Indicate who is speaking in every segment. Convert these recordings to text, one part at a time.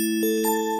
Speaker 1: Música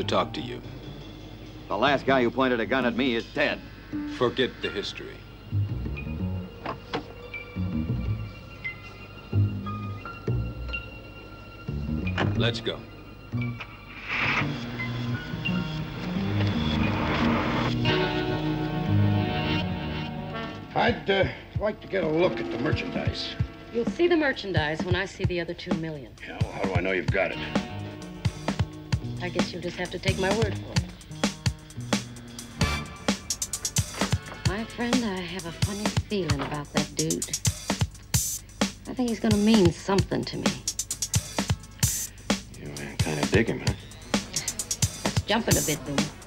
Speaker 1: to talk to you.
Speaker 2: The last guy who pointed a gun at me is dead.
Speaker 1: Forget the history. Let's go.
Speaker 3: I'd uh, like to get a look at the merchandise.
Speaker 4: You'll see the merchandise when I see the other two million.
Speaker 3: Yeah, well, how do I know you've got it?
Speaker 4: I guess you'll just have to take my word for it. My friend, I have a funny feeling about that dude. I think he's gonna mean something to me.
Speaker 3: You kind of dig him, huh?
Speaker 4: Let's jump it a bit, Boomer.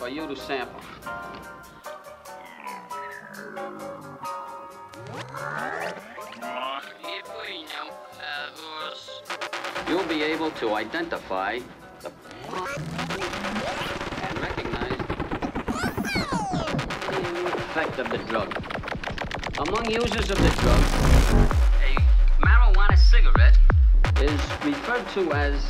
Speaker 5: For you to sample. You'll be able to identify the and recognize the effect of the drug. Among users of the drug, a marijuana cigarette is referred to as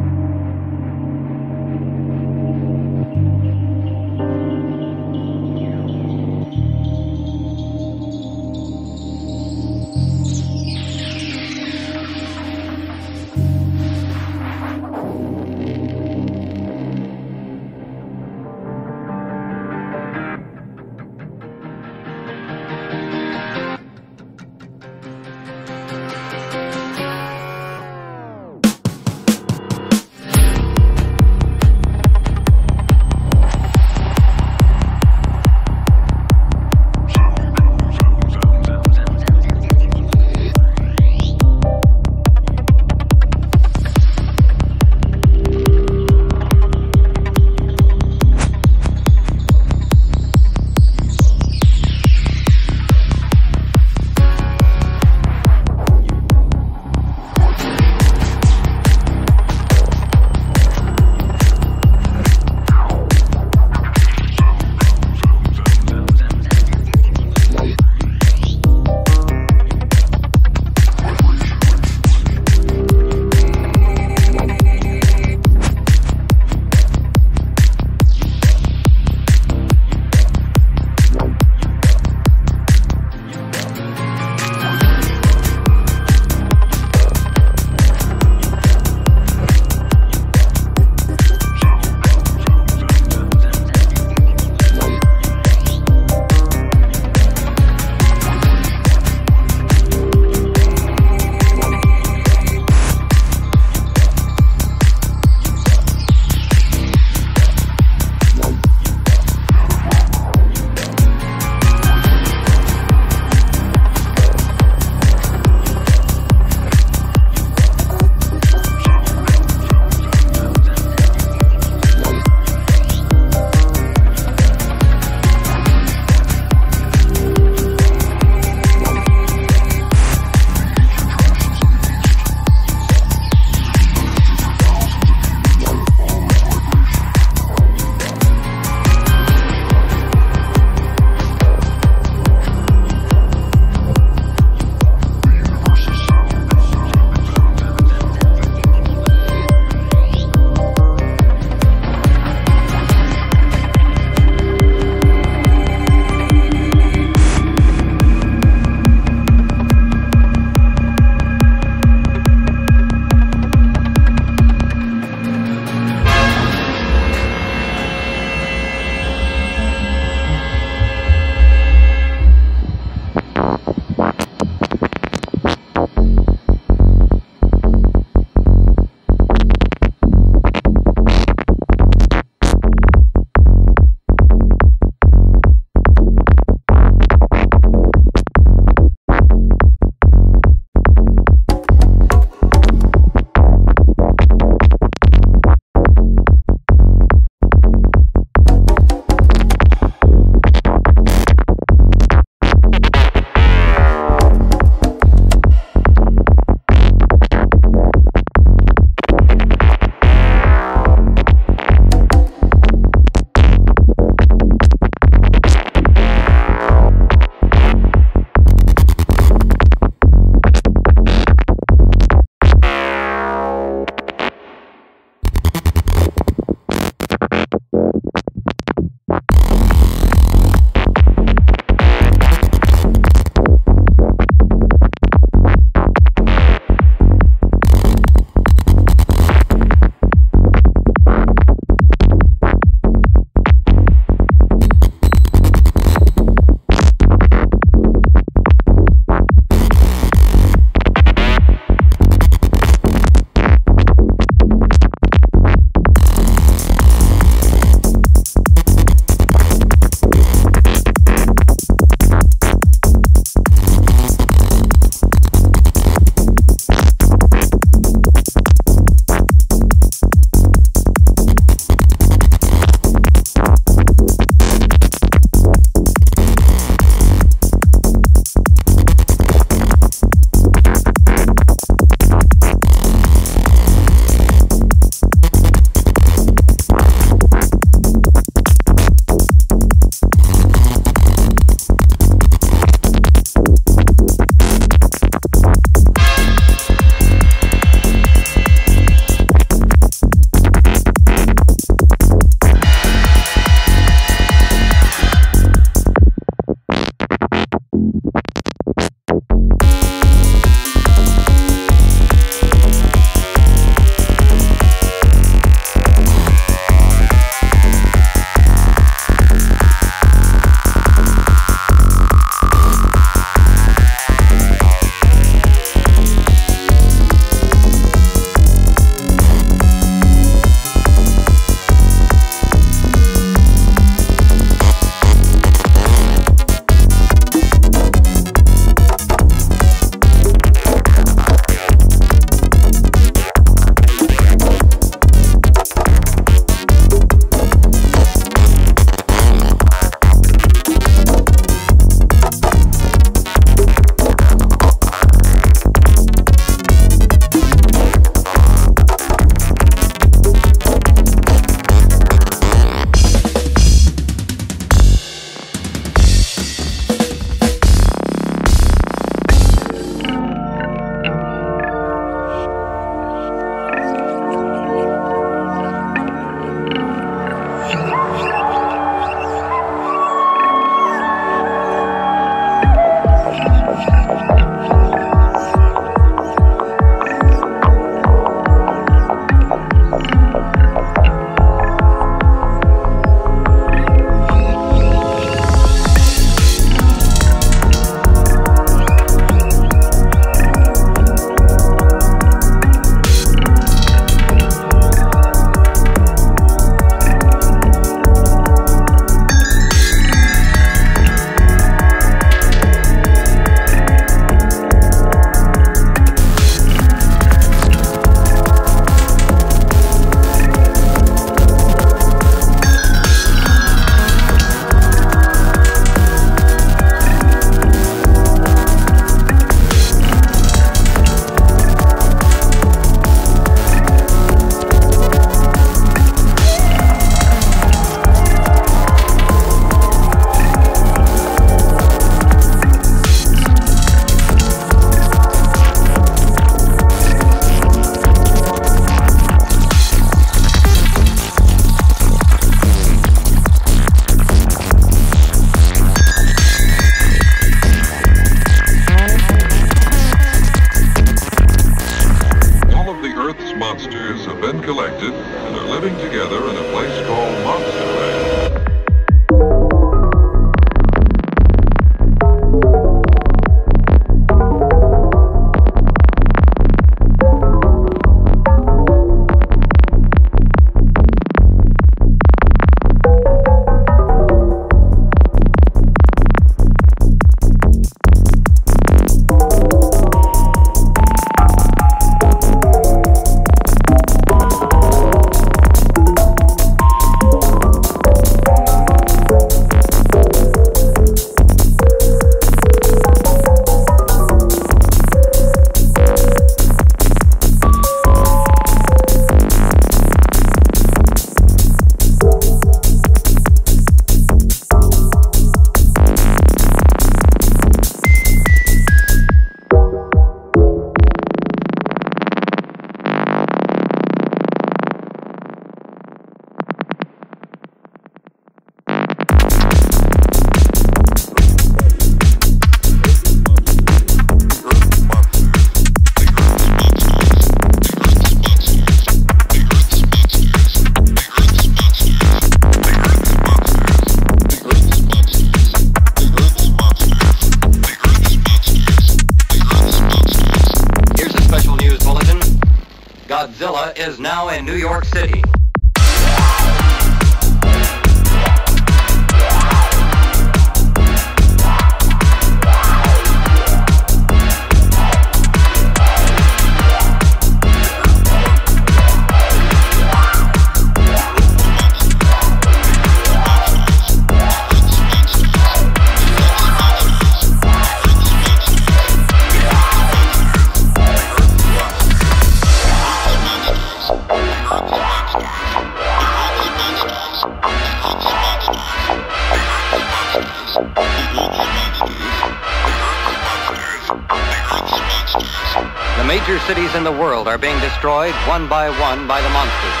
Speaker 6: being destroyed one by one by the monsters.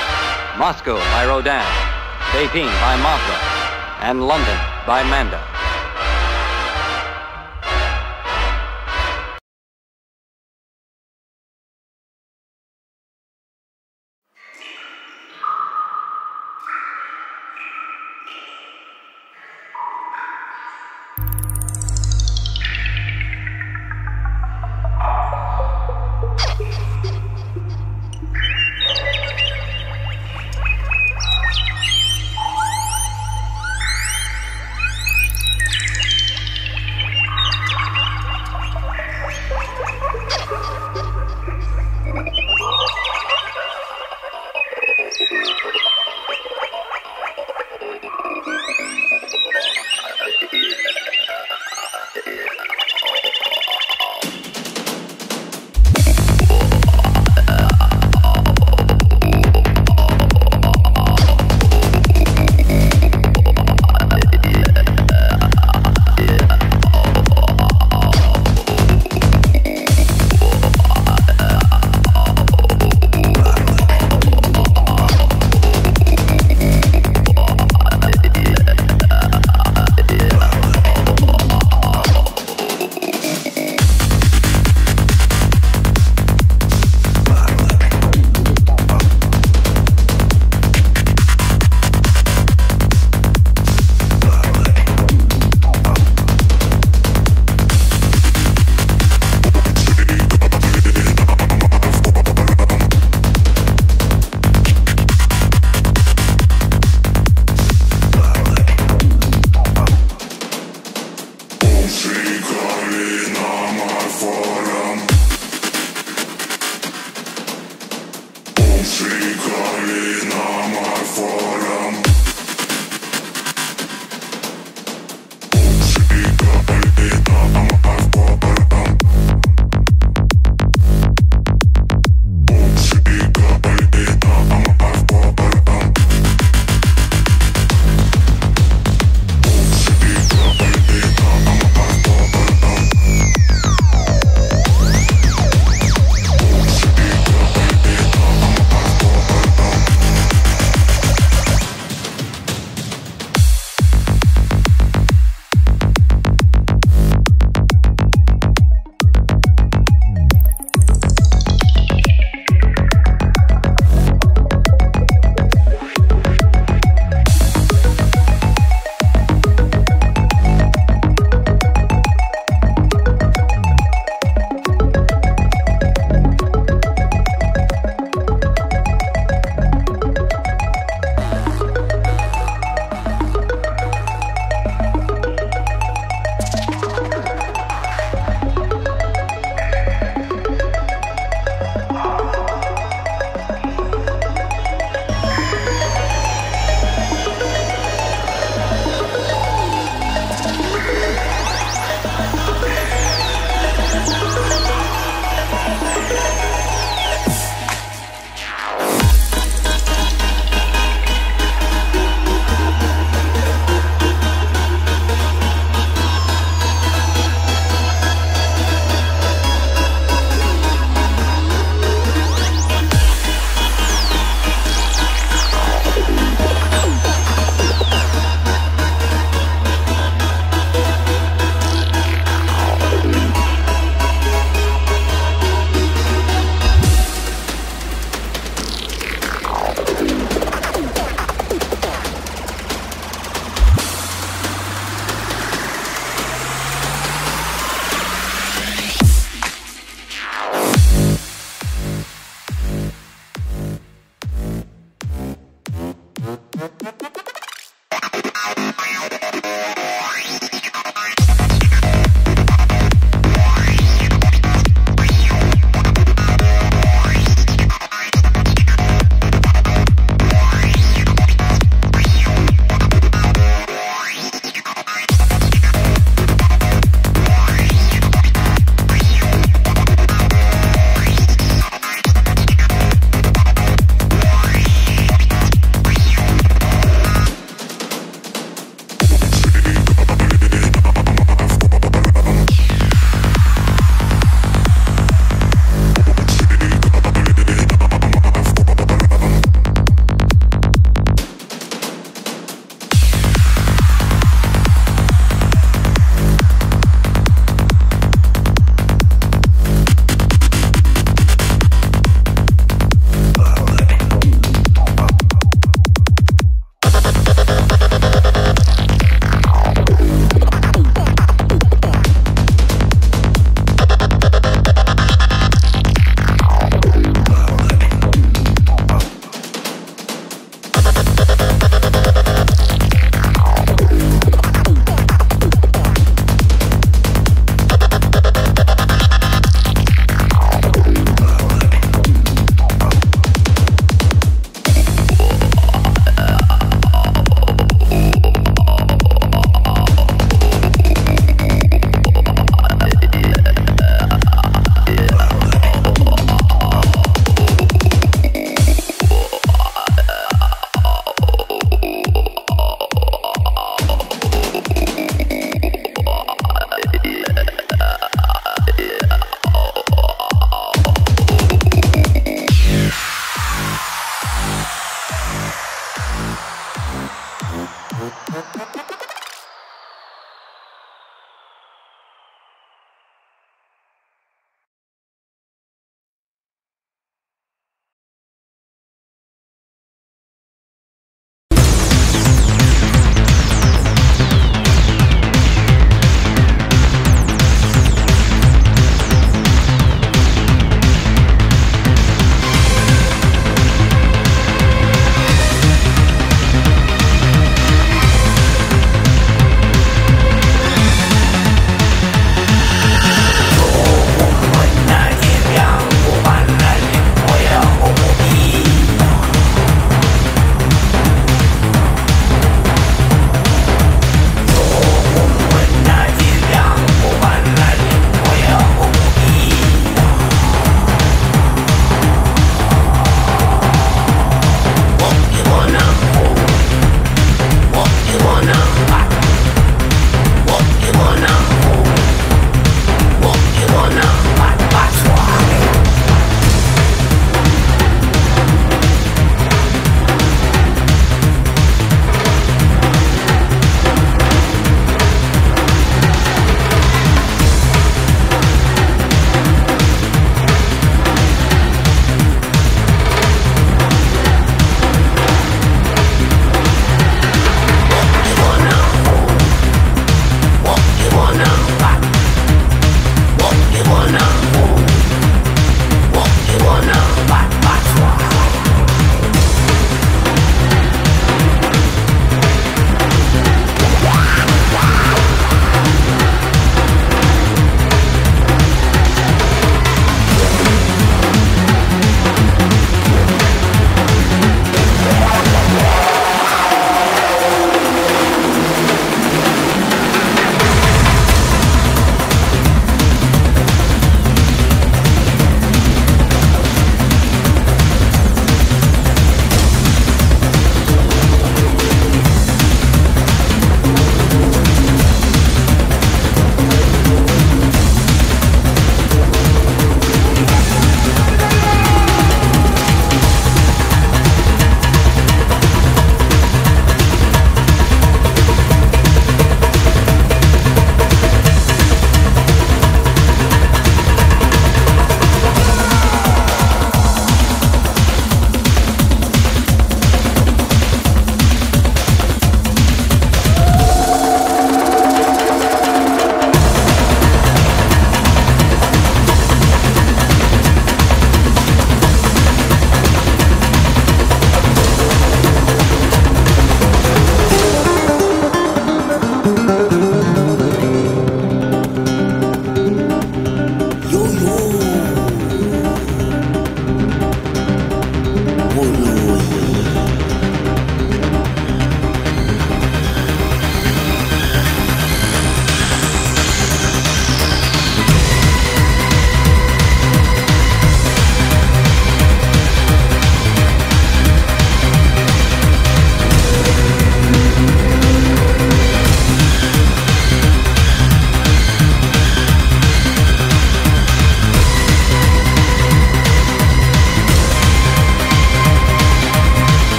Speaker 6: Moscow by Rodan, Beijing by Mothra, and London by Manda.